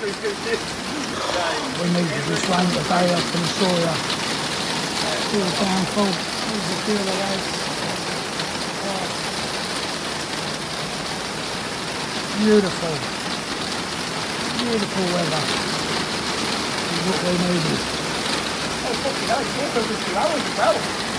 We need to just rain the day up in Sawyer. Feel the downfall. Here's the feel of race. Beautiful. Beautiful weather. Is what we needed. Oh, fucking hell, you can't go to two hours as well.